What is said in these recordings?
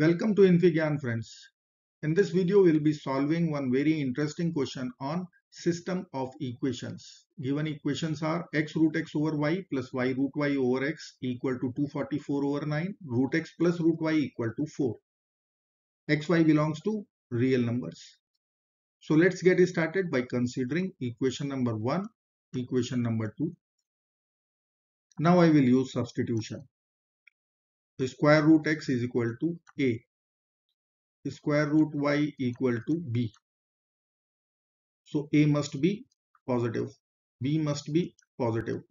Welcome to infyGyan friends. In this video, we'll be solving one very interesting question on system of equations. Given equations are x root x over y plus y root y over x equal to 244 over 9, root x plus root y equal to 4. xy belongs to real numbers. So let's get started by considering equation number 1, equation number 2. Now I will use substitution. Square root x is equal to a. Square root y equal to b. So a must be positive. b must be positive.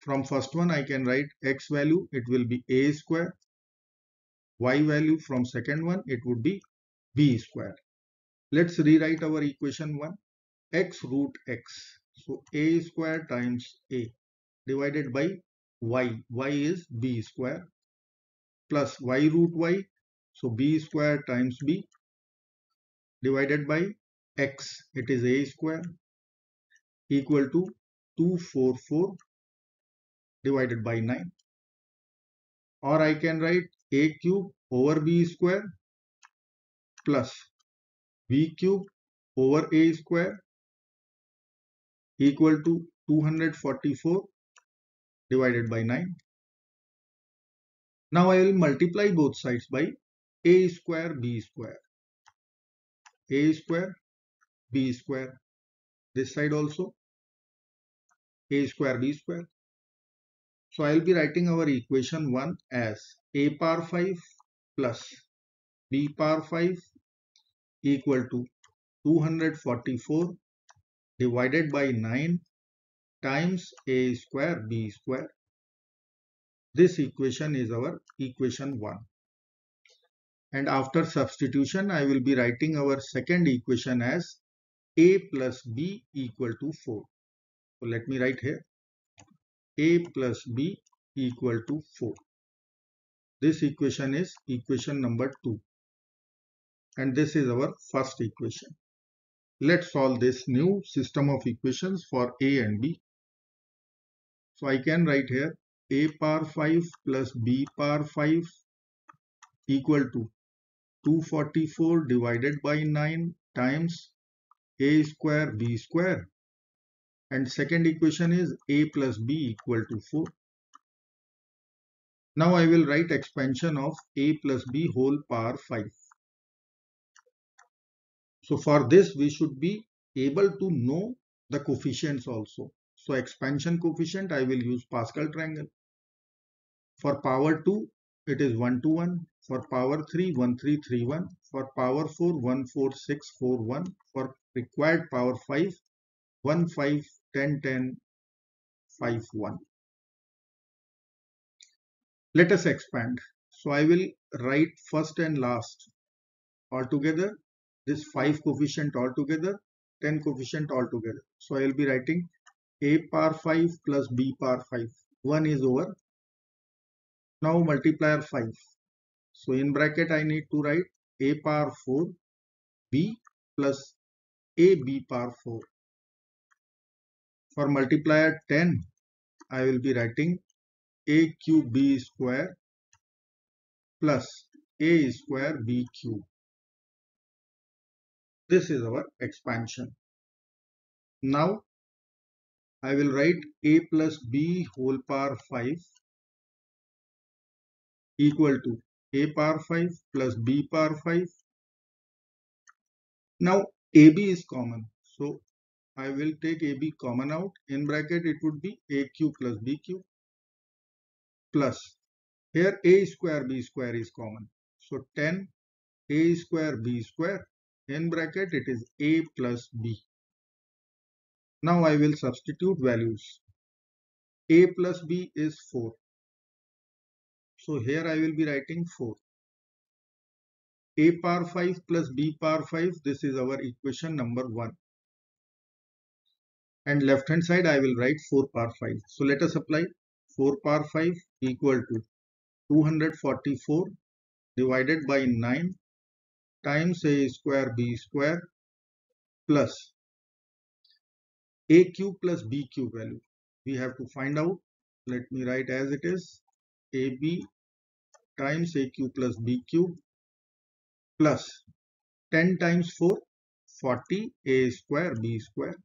From first one I can write x value it will be a square. y value from second one it would be b square. Let's rewrite our equation 1 x root x. So a square times a divided by y. y is b square plus y root y. So b square times b divided by x. It is a square equal to 244 divided by 9. Or I can write a cube over b square plus b cube over a square equal to 244 divided by 9. Now I will multiply both sides by a square b square. a square b square. This side also a square b square. So I will be writing our equation 1 as a power 5 plus b power 5 equal to 244 divided by 9 times a square b square. This equation is our equation 1. And after substitution, I will be writing our second equation as a plus b equal to 4. So let me write here a plus b equal to 4. This equation is equation number 2. And this is our first equation. Let's solve this new system of equations for a and b. So I can write here a power 5 plus b power 5 equal to 244 divided by 9 times a square b square and second equation is a plus b equal to 4. Now I will write expansion of a plus b whole power 5. So for this we should be able to know the coefficients also. So expansion coefficient I will use Pascal triangle. For power 2, it is 1 to 1. For power 3, 1, 3, 3, 1. For power 4, 1, 4, 6, 4, 1. For required power 5, 1, 5, 10, 10, 5, 1. Let us expand. So I will write first and last altogether. This 5 coefficient altogether, 10 coefficient altogether. So I will be writing a power 5 plus b power 5. 1 is over now multiplier 5. So in bracket I need to write a power 4 b plus a b power 4. For multiplier 10 I will be writing a cube b square plus a square b cube. This is our expansion. Now I will write a plus b whole power 5 equal to a power 5 plus b power 5. Now AB is common. So I will take AB common out. In bracket it would be a cube plus b cube plus here a square b square is common. So 10 a square b square in bracket it is a plus b. Now I will substitute values. a plus b is 4 so here I will be writing 4. A power 5 plus B power 5, this is our equation number 1. And left hand side I will write 4 power 5. So let us apply 4 power 5 equal to 244 divided by 9 times a square b square plus a cube plus b cube value. We have to find out. Let me write as it is AB times a cube plus b cube plus 10 times 4 40 a square b square.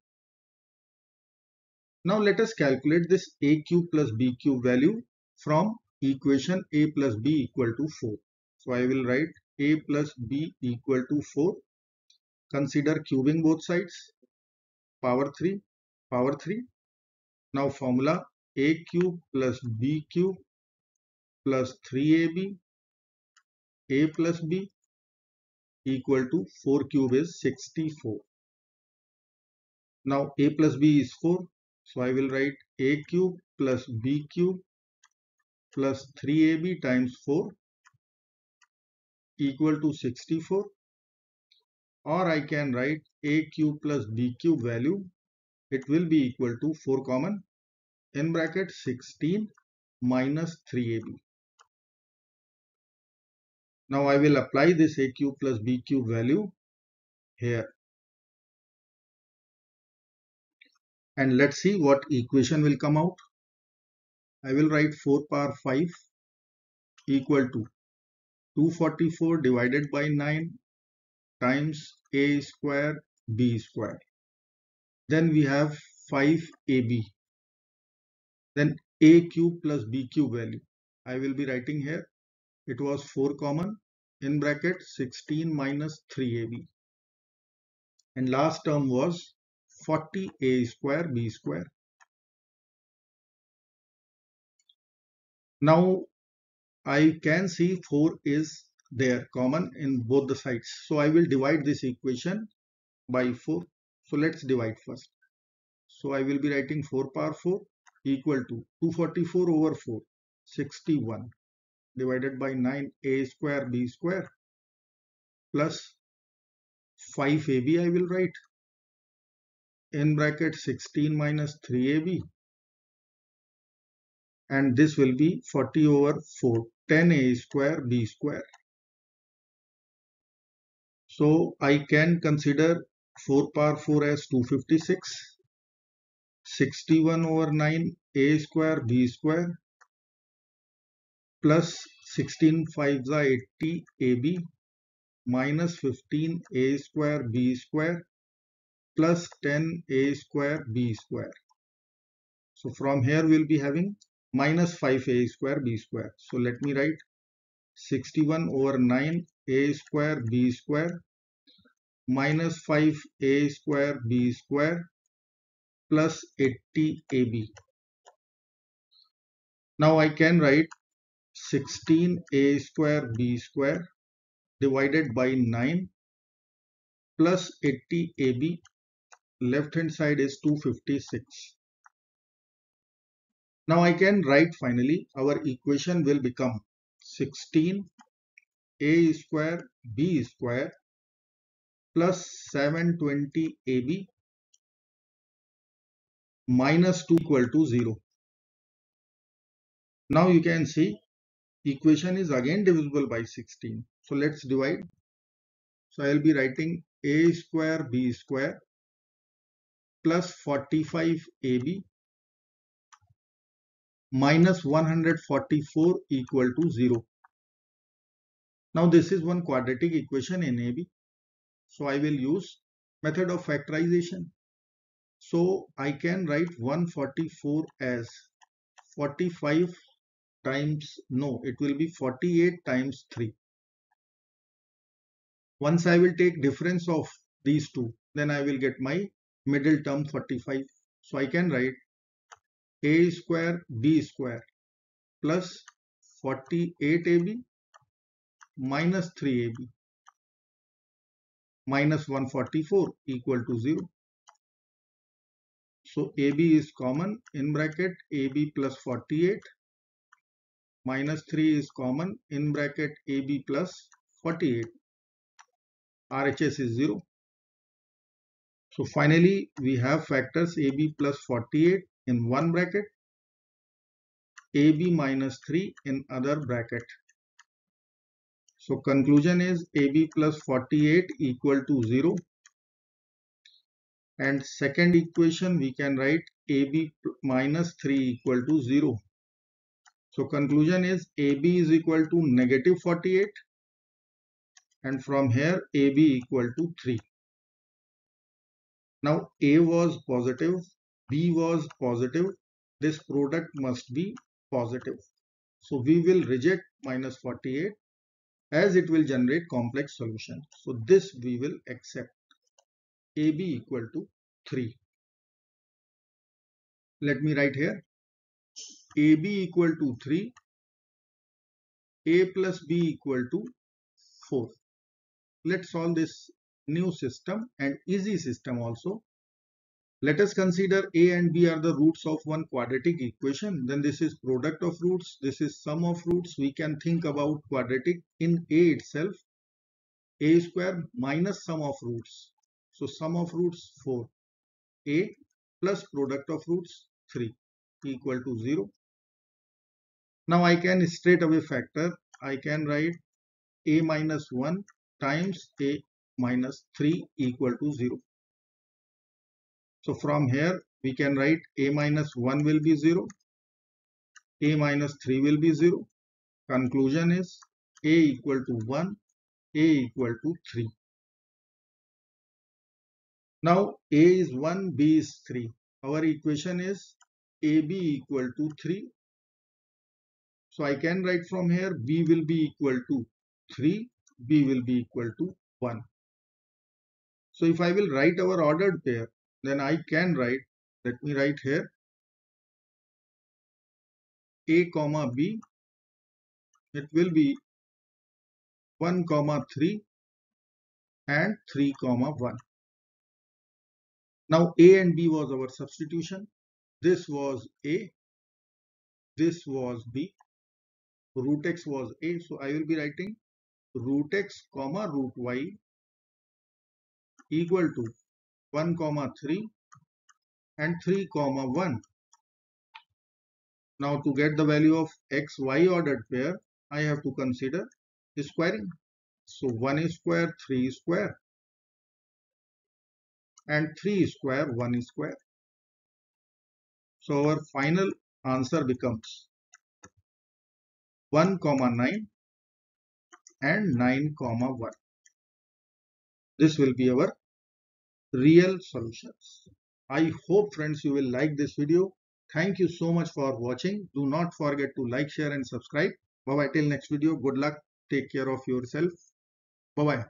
Now let us calculate this a cube plus b cube value from equation a plus b equal to 4. So I will write a plus b equal to 4. Consider cubing both sides. Power 3, power 3. Now formula a cube plus b cube plus 3ab a plus b equal to 4 cube is 64. Now a plus b is 4. So I will write a cube plus b cube plus 3ab times 4 equal to 64 or I can write a cube plus b cube value it will be equal to 4 common in bracket 16 minus 3ab. Now I will apply this a cube plus b cube value here. And let's see what equation will come out. I will write 4 power 5 equal to 244 divided by 9 times a square b square. Then we have 5ab. Then a cube plus b cube value. I will be writing here. It was 4 common in bracket 16 minus 3ab. And last term was 40a square b square. Now I can see 4 is there common in both the sides. So I will divide this equation by 4. So let's divide first. So I will be writing 4 power 4 equal to 244 over 4 61 divided by 9 a square b square plus 5ab I will write. In bracket 16 minus 3ab and this will be 40 over 4 10a square b square. So I can consider 4 power 4 as 256 61 over 9 a square b square plus 16 5s are 80 ab minus 15 a square b square plus 10 a square b square. So from here we'll be having minus 5 a square b square. So let me write 61 over 9 a square b square minus 5 a square b square plus 80 AB. Now I can write 16a square b square divided by 9 plus 80 AB. Left hand side is 256. Now I can write finally our equation will become 16 a square b square plus 720 AB minus 2 equal to 0. Now you can see equation is again divisible by 16. So let's divide. So I will be writing a square b square plus 45 ab minus 144 equal to 0. Now this is one quadratic equation in AB. So I will use method of factorization. So I can write 144 as 45 times, no, it will be 48 times 3. Once I will take difference of these two, then I will get my middle term 45. So I can write a square b square plus 48ab minus 3ab minus 144 equal to 0. So AB is common in bracket AB plus 48 minus 3 is common in bracket AB plus 48. RHS is 0. So finally we have factors AB plus 48 in one bracket, AB minus 3 in other bracket. So conclusion is AB plus 48 equal to 0 and second equation we can write AB minus 3 equal to 0. So conclusion is AB is equal to negative 48 and from here AB equal to 3. Now A was positive, B was positive, this product must be positive. So we will reject minus 48 as it will generate complex solution. So this we will accept AB equal to 3. Let me write here AB equal to 3, A plus B equal to 4. Let's solve this new system and easy system also. Let us consider A and B are the roots of one quadratic equation. Then this is product of roots. This is sum of roots. We can think about quadratic in A itself. A square minus sum of roots. So sum of roots 4. A plus product of roots 3 equal to 0. Now I can straight away factor. I can write a minus 1 times a minus 3 equal to 0. So from here we can write a minus 1 will be 0, a minus 3 will be 0. Conclusion is a equal to 1, a equal to 3. Now a is 1, b is 3. Our equation is ab equal to 3 so I can write from here B will be equal to 3, B will be equal to 1. So if I will write our ordered pair, then I can write, let me write here, A comma B, it will be 1 comma 3 and 3 comma 1. Now A and B was our substitution. This was A, this was B root x was a so I will be writing root x comma root y equal to 1 comma 3 and 3 comma 1 now to get the value of x y ordered pair I have to consider squaring. So 1 square 3 square. And 3 square 1 square. So our final answer becomes 1 comma 9 and 9 comma 1 this will be our real solutions. I hope friends you will like this video. Thank you so much for watching. Do not forget to like share and subscribe. Bye bye till next video good luck. Take care of yourself. Bye bye